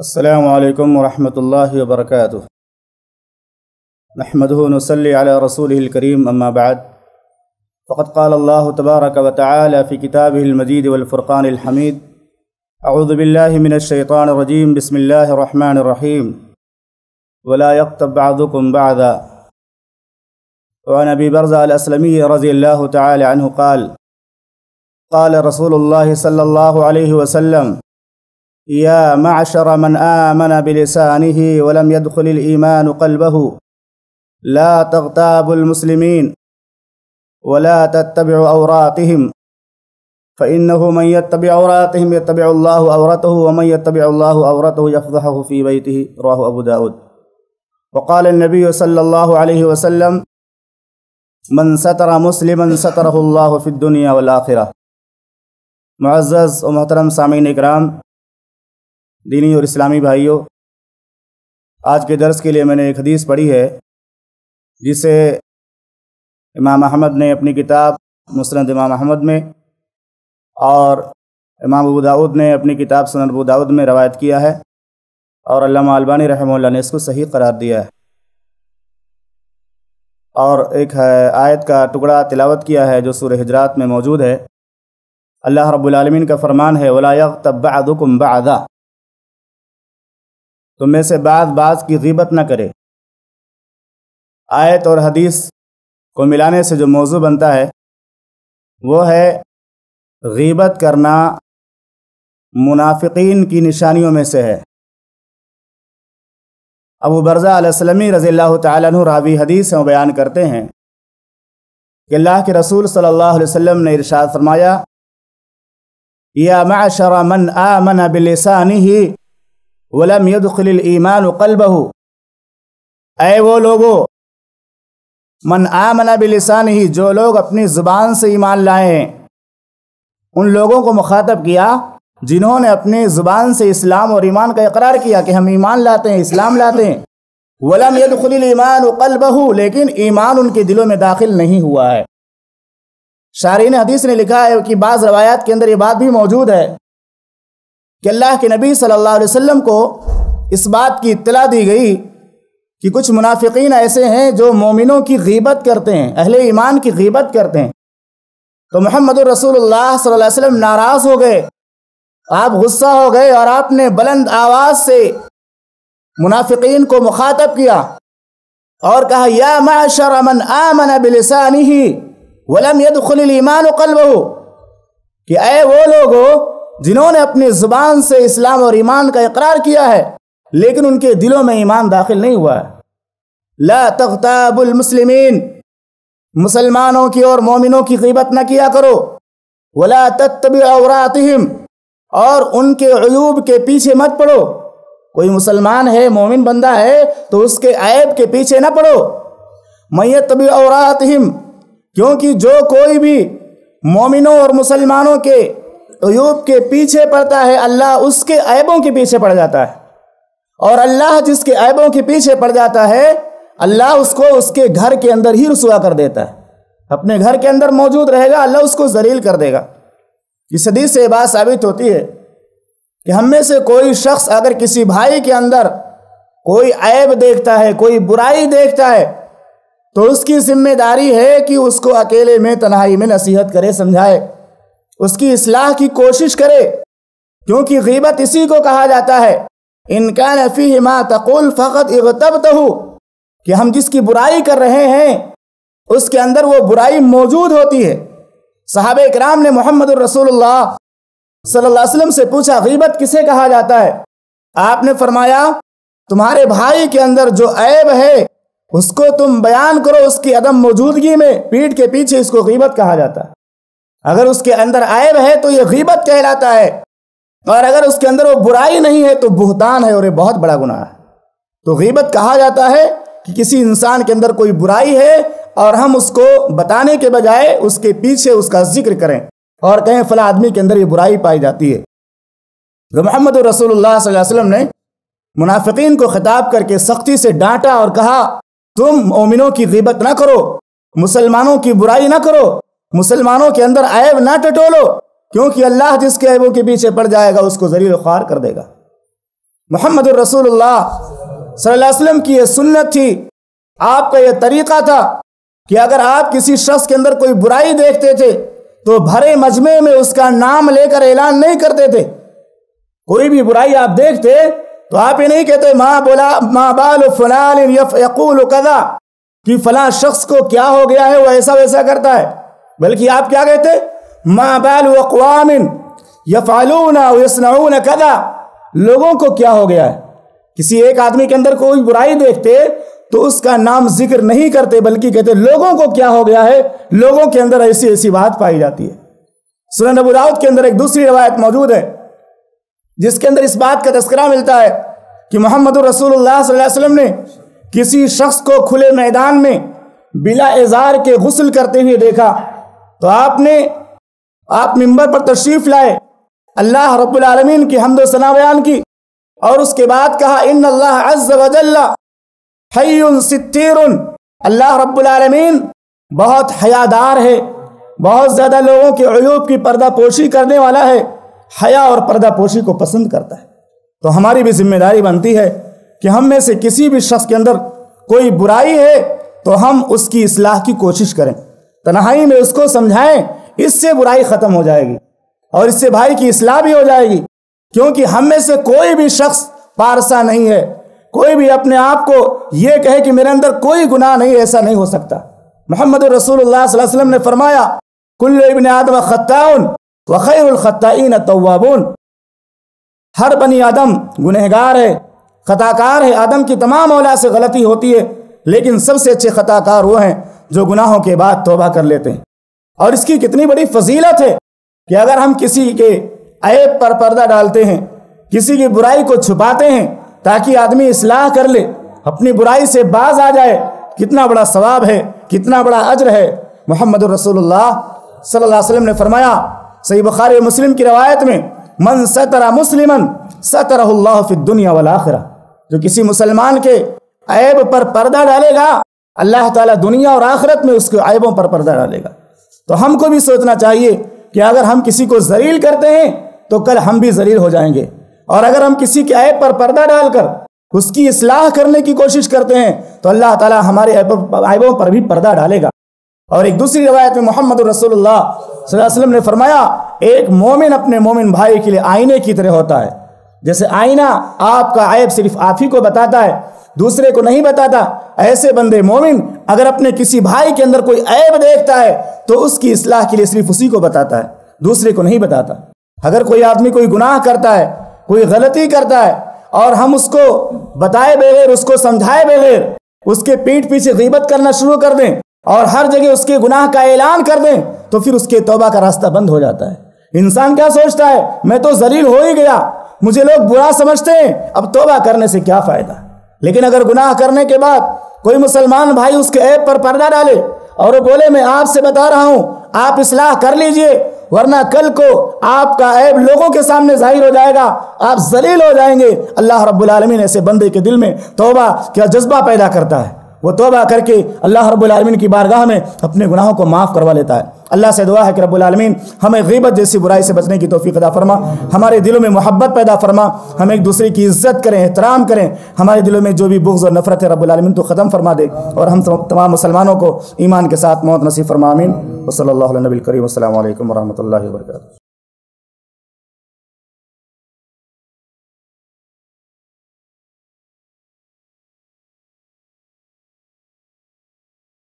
السلام عليكم ورحمة الله وبركاته. نحمده ونصلي على رسوله الكريم أما بعد. فقد قال الله تبارك وتعالى في كتابه المجيد والفرقان الحميد أعوذ بالله من الشيطان الرجيم بسم الله الرحمن الرحيم. ولا يقتب بعضكم بعضا. وعن أبي برزة الأسلمي رضي الله تعالى عنه قال قال رسول الله صلى الله عليه وسلم يا معشر من آمن بلسانه ولم يدخل الإيمان قلبه. لا تغتابوا المسلمين ولا تتبعوا أوراتهم فإنه من يتبع أوراتهم يتبع الله أورته ومن يتبع الله أورته يفضحه في بيته. رواه أبو داود. وقال النبي صلى الله عليه وسلم من ستر مسلما ستره الله في الدنيا والآخرة. معزز و محترم سامعین اکرام دینی اور اسلامی بھائیوں، آج کے درس کے لیے میں نے ایک حدیث پڑھی ہے، جسے امام احمد نے اپنی کتاب مسند امام احمد میں اور امام ابو داود نے اپنی کتاب سنن ابو داود میں روایت کیا ہے اور علامہ البانی رحمہ اللہ نے اس کو صحیح قرار دیا ہے۔ اور ایک آیت کا ٹکڑا تلاوت کیا ہے جو سورہ حجرات میں موجود ہے۔ اللہ رب العالمین کا فرمان ہے، ولا يغتب بعضكم بعضا۔ تم میں سے بعض بعض کی غیبت نہ کرے۔ آیت اور حدیث کو ملانے سے جو موضوع بنتا ہے، وہ ہے غیبت کرنا منافقین کی نشانیوں میں سے ہے۔ ابو برزہ علیہ السلمی رضی اللہ تعالیٰ عنہ راوی حدیث میں بیان کرتے ہیں کہ اللہ کے رسول صلی اللہ علیہ وسلم نے ارشاد فرمایا، یا معشر من آمن بلسانه ولم يدخل الایمان قلبه. اے وہ لوگو، من آمن بلسانه، جو لوگ اپنی زبان سے ایمان لائے، ان لوگوں کو مخاطب کیا، جنہوں نے اپنی زبان سے اسلام اور ایمان کا اقرار کیا کہ ہم ایمان لاتے ہیں، اسلام لاتے ہیں۔ ولم يدخل الایمان قلبه، لیکن ایمان ان کے دلوں میں داخل نہیں ہوا ہے۔ شارین حدیث نے لکھا ہے کہ بعض روایات کے اندر یہ بات بھی موجود ہے۔ کہ اللہ کے نبی صلی اللہ علیہ وسلم کو اس بات کی اطلاع دی گئی کہ کچھ منافقین ایسے ہیں جو مومنوں کی غیبت کرتے ہیں، اہل ایمان کی غیبت کرتے ہیں۔ تو محمد الرسول اللہ صلی اللہ علیہ وسلم ناراض ہو گئے۔ آپ غصہ ہو گئے اور آپ نے بلند آواز سے منافقین کو مخاطب کیا اور کہا، یا معشر من آمن بلسانه ولم يدخل الایمان قلبه کہ اے وہ لوگو جنہوں نے اپنی زبان سے اسلام اور ایمان کا اقرار کیا ہے، لیکن ان کے دلوں میں ایمان داخل نہیں ہوا ہے۔ لا تغتاب المسلمین، مسلمانوں کی اور مومنوں کی غیبت نہ کیا کرو۔ ولا تتبع عوراتهم اور ان کے عیوب کے پیچھے مت پڑو۔ کوئی مسلمان ہے، مومن بندہ ہے، تو اس کے عیب کے پیچھے نہ پڑو۔ میت طبی عوراتہم کیونکہ جو کوئی بھی مومنوں اور مسلمانوں کے عیوب کے پیچھے پڑتا ہے، اللہ اس کے عیبوں کے پیچھے پڑ جاتا ہے۔ اور اللہ جس کے عیبوں کے پیچھے پڑ جاتا ہے، اللہ اس کو اس کے گھر کے اندر ہی رسوا کر دیتا ہے۔ اپنے گھر کے اندر موجود رہے گا، اللہ اس کو ذلیل کر دے گا۔ اس حدیث سے یہ بات ثابت ہوتی ہے کہ ہم میں سے کوئی شخص اگر کسی بھائی کے اندر کوئی عیب دیکھتا ہے، کوئی برائی دیکھتا ہے، تو اس کی ذمہ داری ہے کہ اس کو اکیلے میں تنہائی میں نصیحت کرے، سمجھائے۔ اس کی اصلاح کی کوشش کرے، کیونکہ غیبت اسی کو کہا جاتا ہے۔ ان کا نفی ما تقول فقط اغتبتہ کہ ہم جس کی برائی کر رہے ہیں، اس کے اندر وہ برائی موجود ہوتی ہے۔ صحابہ اکرام نے محمد الرسول اللہ صلی اللہ علیہ وسلم سے پوچھا، غیبت کسے کہا جاتا ہے؟ آپ نے فرمایا، تمہارے بھائی کے اندر جو عیب ہے، اس کو تم بیان کرو، اس کی عدم موجودگی میں پیٹ کے پیچھے اس کو غیبت کہا جاتا ہے۔ اگر اس کے اندر عیب ہے تو یہ غیبت کہلاتا ہے اور اگر اس کے اندر وہ برائی نہیں ہے تو بہتان ہے اور یہ بہت بڑا گناہ ہے۔ تو غیبت کہا جاتا ہے کہ کسی انسان کے اندر کوئی برائی ہے اور ہم اس کو بتانے کے بجائے اس کے پیچھے اس کا ذکر کریں اور کہیں فلاں آدمی کے اندر یہ برائی پائی جاتی ہے۔ تو محمد رسول اللہ صلی اللہ علیہ وسلم نے منافقین کو خطاب کر کے سختی سے ڈانٹا اور کہا، تم مومنوں کی غیبت نہ کرو، مسلمانوں کی برائی نہ کرو مسلمانوں کے اندر عیب نہ ٹٹولو، کیونکہ اللہ جس کے عیبوں کے پیچھے پڑ جائے گا، اس کو ذریع خوار کر دے گا۔ محمد الرسول اللہ صلی اللہ علیہ وسلم کی یہ سنت تھی، آپ کا یہ طریقہ تھا کہ اگر آپ کسی شخص کے اندر کوئی برائی دیکھتے تھے، تو بھرے مجمع میں اس کا نام لے کر اعلان نہیں کرتے تھے۔ کوئی بھی برائی آپ دیکھتے، تو آپ یہ نہیں کہتے ماں بولا ماں بال فلان یقول کذا کہ فلاں شخص کو کیا ہو گیا ہے، وہ ایسا ویسا کرتا ہے۔ بلکہ آپ کیا کہتے ماں بال اقوام یفعلون یصنعون کذا لوگوں کو کیا ہو گیا ہے؟ کسی ایک آدمی کے اندر کوئی برائی دیکھتے تو اس کا نام ذکر نہیں کرتے، بلکہ کہتے لوگوں کو کیا ہو گیا ہے؟ لوگوں کے اندر ایسی ایسی بات پائی جاتی ہے۔ سنن ابو داؤد کے اندر ایک دوسری روایت موجود ہے، جس کے اندر اس بات کا تذکرہ ملتا ہے کہ محمد الرسول اللہ صلی اللہ علیہ وسلم نے کسی شخص کو کھلے میدان میں بلا اظہار کے غسل کرتے ہوئے دیکھا۔ تو آپ نے آپ ممبر پر تشریف لائے، اللہ رب العالمین کی حمد و ثنا بیان کی اور اس کے بعد کہا، ان اللہ عز و جل حی ستیر اللہ رب العالمین بہت حیادار ہے، بہت زیادہ لوگوں کے عیوب کی پردہ پوشی کرنے والا ہے، حیا اور پردہ پوشی کو پسند کرتا ہے۔ تو ہماری بھی ذمہ داری بنتی ہے کہ ہم میں سے کسی بھی شخص کے اندر کوئی برائی ہے تو ہم اس کی اصلاح کی کوشش کریں۔ تنہائی میں اس کو سمجھائیں، اس سے برائی ختم ہو جائے گی اور اس سے بھائی کی اصلاح بھی ہو جائے گی۔ کیونکہ ہم میں سے کوئی بھی شخص پارسا نہیں ہے۔ کوئی بھی اپنے آپ کو یہ کہے کہ میرے اندر کوئی گناہ نہیں، ایسا نہیں ہو سکتا۔ محمد رسول اللہ صلی اللہ علیہ وسلم نے فرمایا، کل ابن آدم خطاؤن وخیر الخطائین توابون۔ ہر بنی آدم گنہگار ہے خطا کار ہے۔ آدم کی تمام اولاد سے غلطی ہوتی ہے، لیکن سب سے اچھے خطا کار وہ ہیں۔ جو گناہوں کے بعد توبہ کر لیتے ہیں۔ اور اس کی کتنی بڑی فضیلت ہے کہ اگر ہم کسی کے عیب پر پردہ ڈالتے ہیں، کسی کی برائی کو چھپاتے ہیں تاکہ آدمی اصلاح کر لے، اپنی برائی سے باز آ جائے، کتنا بڑا ثواب ہے، کتنا بڑا اجر ہے۔ محمد الرسول اللہ صلی اللہ علیہ وسلم نے فرمایا، صحیح بخاری مسلم کی روایت میں، من ستر مسلمن سترہ اللہ فی الدنیا والآخرہ جو کسی مسلمان کے عیب پر پردہ ڈالے گا اللہ تعالیٰ دنیا اور آخرت میں اس کے عیبوں پر پردہ ڈالے گا۔ تو ہم کو بھی سوچنا چاہیے کہ اگر ہم کسی کو ذلیل کرتے ہیں تو کل ہم بھی ذلیل ہو جائیں گے۔ اور اگر ہم کسی کے عیب پر پردہ ڈال کر اس کی اصلاح کرنے کی کوشش کرتے ہیں تو اللہ تعالیٰ ہمارے عیبوں پر بھی پردہ ڈالے گا۔ اور ایک دوسری روایت میں محمد رسول اللہ صلی اللہ علیہ وسلم نے فرمایا، ایک مومن اپنے مومن بھائی کے لیے آئینے کی طرح ہوتا ہے۔ جیسے آئینہ آپ کا عیب صرف آپ ہی کو بتاتا ہے دوسرے کو نہیں بتاتا۔ ایسے بندے مومن اگر اپنے کسی بھائی کے اندر کوئی عیب دیکھتا ہے، تو اس کی اصلاح کے لیے صرف اسی کو بتاتا ہے، دوسرے کو نہیں بتاتا۔ اگر کوئی آدمی کوئی گناہ کرتا ہے، کوئی غلطی کرتا ہے، اور ہم اس کو بتائے بغیر، اس کو سمجھائے بغیر، اس کے پیٹ پیچھے غیبت کرنا شروع کر دیں، اور ہر جگہ اس کے گناہ کا اعلان کر دیں، تو پھر اس کے توبہ کا راستہ بند ہو جاتا ہے۔ انسان کیا سوچتا ہے؟ میں تو ذلیل ہو ہی گیا۔ مجھے لوگ برا سمجھتے ہیں، اب توبہ کرنے سے کیا فائدہ؟ لیکن اگر گناہ کرنے کے بعد کوئی مسلمان بھائی اس کے عیب پر پردہ ڈالے اور وہ بولے میں آپ سے بتا رہا ہوں، آپ اصلاح کر لیجیے، ورنہ کل کو آپ کا عیب لوگوں کے سامنے ظاہر ہو جائے گا، آپ ذلیل ہو جائیں گے۔ اللہ رب العالمین ایسے بندے کے دل میں توبہ کیا جذبہ پیدا کرتا ہے۔ وہ توبہ کر کے اللہ رب العالمین کی بارگاہ میں اپنے گناہوں کو معاف کروا لیتا ہے۔ اللہ سے دعا ہے کہ رب العالمین ہمیں غیبت جیسی برائی سے بچنے کی توفیق ادا فرما۔ ہمارے دلوں میں محبت پیدا فرما۔ ہم ایک دوسرے کی عزت کریں، احترام کریں۔ ہمارے دلوں میں جو بھی بغض اور نفرت ہے رب العالمین تو ختم فرما دے۔ اور ہم تمام مسلمانوں کو ایمان کے ساتھ موت نصیب فرما امین و صلی اللہ علیہ نبی الکریم۔ السلام علیکم ورحمۃ اللہ وبرکاتہ۔